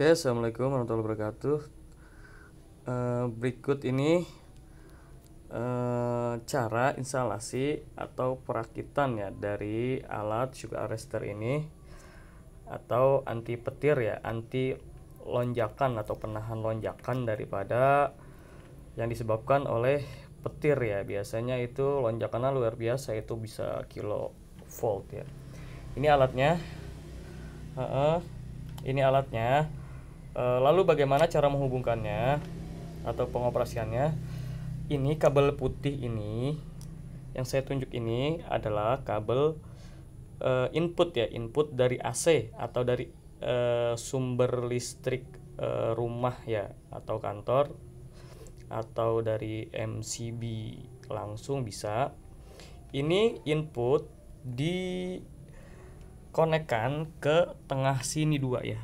Oke, assalamualaikum warahmatullahi wabarakatuh. Eh, berikut ini eh, cara instalasi atau perakitan ya dari alat sugar arrestor ini atau anti petir ya, anti lonjakan atau penahan lonjakan daripada yang disebabkan oleh petir ya. Biasanya itu lonjakannya luar biasa itu bisa kilo volt ya. Ini alatnya. Heeh. ini alatnya. Eh, lalu bagaimana cara menghubungkannya atau pengoperasiannya? Ini kabel putih ini yang saya tunjuk ini adalah kabel eh, input ya, input dari AC atau dari eh, sumber listrik eh, rumah ya atau kantor atau dari MCB langsung bisa. Ini input dikonekkan ke tengah sini dua ya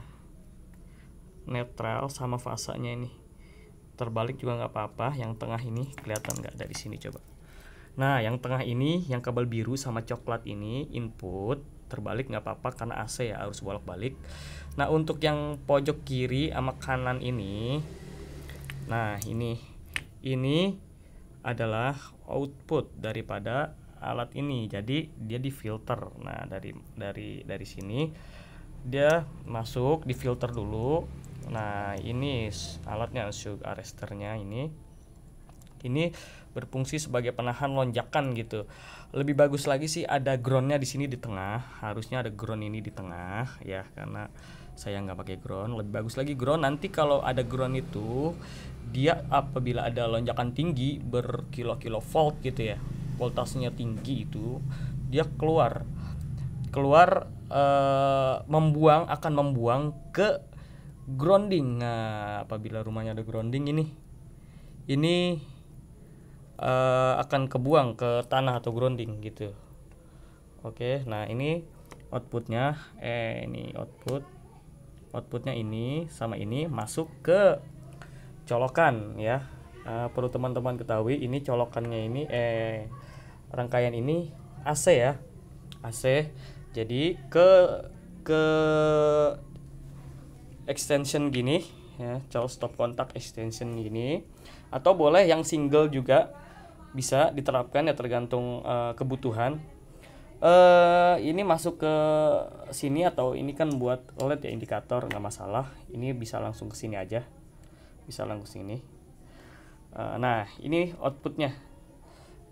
netral sama fasanya ini. Terbalik juga nggak apa-apa yang tengah ini kelihatan nggak dari sini coba. Nah yang tengah ini yang kabel biru sama coklat ini input terbalik nggak apa-apa karena AC ya harus bolak-balik. Nah untuk yang pojok kiri sama kanan ini nah ini ini adalah output daripada alat ini. Jadi dia difilter. Nah dari dari dari sini dia masuk difilter dulu Nah, ini alatnya shock arresternya ini. Ini berfungsi sebagai penahan lonjakan gitu. Lebih bagus lagi sih ada groundnya di sini di tengah. Harusnya ada ground ini di tengah ya karena saya nggak pakai ground. Lebih bagus lagi ground. Nanti kalau ada ground itu dia apabila ada lonjakan tinggi berkilo-kilo volt gitu ya, voltasenya tinggi itu dia keluar keluar uh, membuang akan membuang ke grounding nah apabila rumahnya ada grounding ini ini uh, akan kebuang ke tanah atau grounding gitu. Oke nah ini outputnya eh ini output outputnya ini sama ini masuk ke colokan ya. Uh, perlu teman-teman ketahui ini colokannya ini eh rangkaian ini AC ya. AC jadi ke ke extension gini ya call stop kontak extension gini. Atau boleh yang single juga bisa diterapkan ya tergantung uh, kebutuhan. Uh, ini masuk ke sini atau ini kan buat LED ya indikator nggak masalah. Ini bisa langsung ke sini aja. Bisa langsung sini. Uh, nah ini outputnya.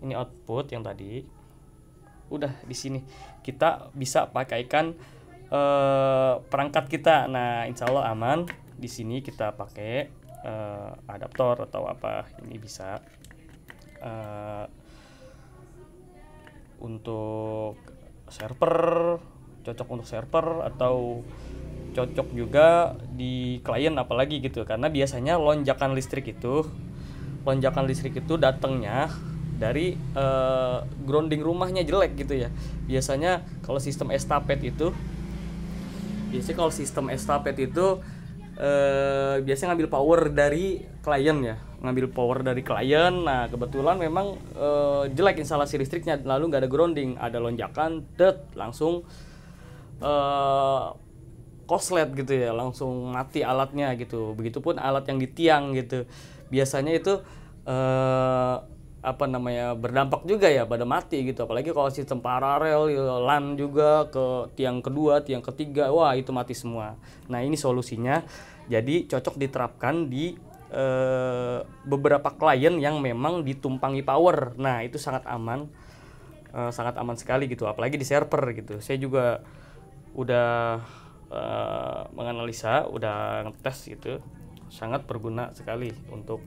Ini output yang tadi. Udah di sini. Kita bisa pakaikan uh, perangkat kita. Nah, insya Allah aman. Di sini kita pakai uh, adaptor atau apa ini bisa uh, untuk server cocok untuk server atau cocok juga di klien apalagi gitu karena biasanya lonjakan listrik itu lonjakan listrik itu datangnya dari uh, grounding rumahnya jelek gitu ya biasanya kalau sistem estafet itu biasanya kalau sistem estafet itu eh, biasanya ngambil power dari klien ya. Ngambil power dari klien. Nah kebetulan memang eh, jelek instalasi listriknya lalu nggak ada grounding. Ada lonjakan det langsung eh, koslet gitu ya langsung mati alatnya gitu. Begitupun alat yang di tiang gitu. Biasanya itu eh, apa namanya berdampak juga ya pada mati gitu. Apalagi kalau sistem paralel ya, LAN juga ke tiang kedua tiang ketiga wah itu mati semua. Nah ini solusinya. Jadi cocok diterapkan di e, beberapa klien yang memang ditumpangi power. Nah itu sangat aman e, sangat aman sekali gitu. Apalagi di server gitu. Saya juga udah e, menganalisa udah ngetes gitu. Sangat berguna sekali untuk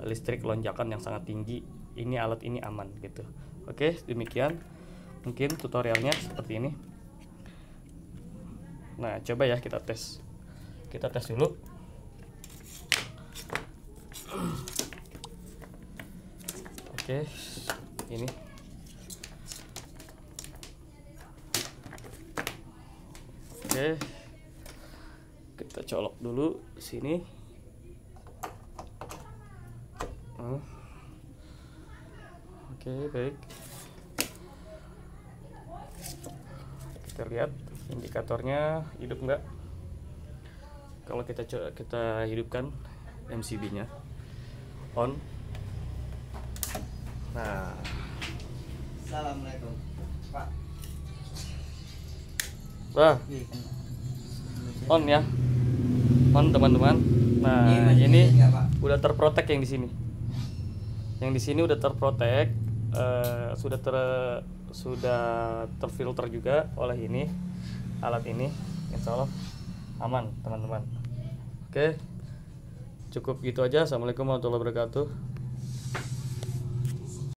listrik lonjakan yang sangat tinggi ini alat ini aman gitu. Oke demikian. Mungkin tutorialnya seperti ini. Nah coba ya kita tes. Kita tes dulu. Oke ini. Oke kita colok dulu sini. Hmm. Oke, baik. Kita lihat indikatornya hidup enggak. kalau kita co- kita hidupkan MCB nya on. Nah. Assalamualaikum. Pak. Wah. Kena. on ya. On teman-teman. Nah masih ini Pak? udah terprotek yang di sini. Yang di sini udah terprotek eh, sudah ter sudah terfilter juga oleh ini alat ini. Insya Allah aman teman-teman. Oke cukup gitu aja. Assalamualaikum warahmatullahi wabarakatuh